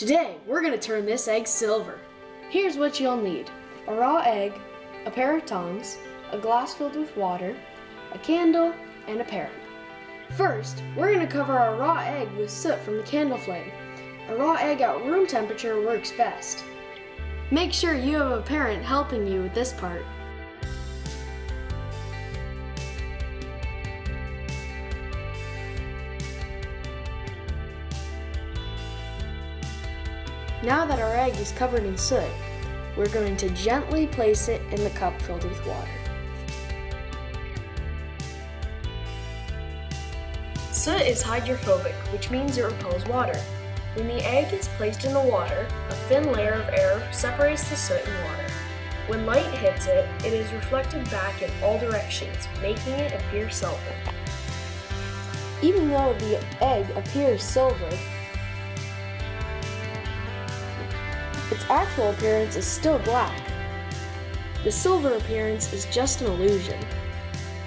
Today, we're gonna turn this egg silver. Here's what you'll need. A raw egg, a pair of tongs, a glass filled with water, a candle, and a parent. First, we're gonna cover our raw egg with soot from the candle flame. A raw egg at room temperature works best. Make sure you have a parent helping you with this part. Now that our egg is covered in soot, we're going to gently place it in the cup filled with water. Soot is hydrophobic, which means it repels water. When the egg is placed in the water, a thin layer of air separates the soot and water. When light hits it, it is reflected back in all directions, making it appear silver. Even though the egg appears silver, its actual appearance is still black. The silver appearance is just an illusion.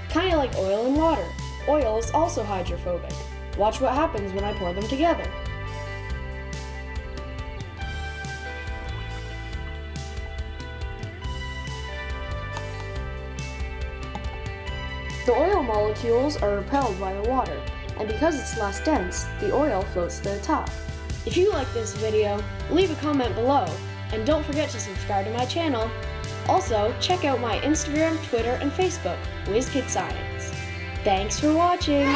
Kinda like oil and water. Oil is also hydrophobic. Watch what happens when I pour them together. The oil molecules are repelled by the water, and because it's less dense, the oil floats to the top. If you like this video, leave a comment below, and don't forget to subscribe to my channel. Also, check out my Instagram, Twitter, and Facebook, WhizKidScience. Thanks for watching!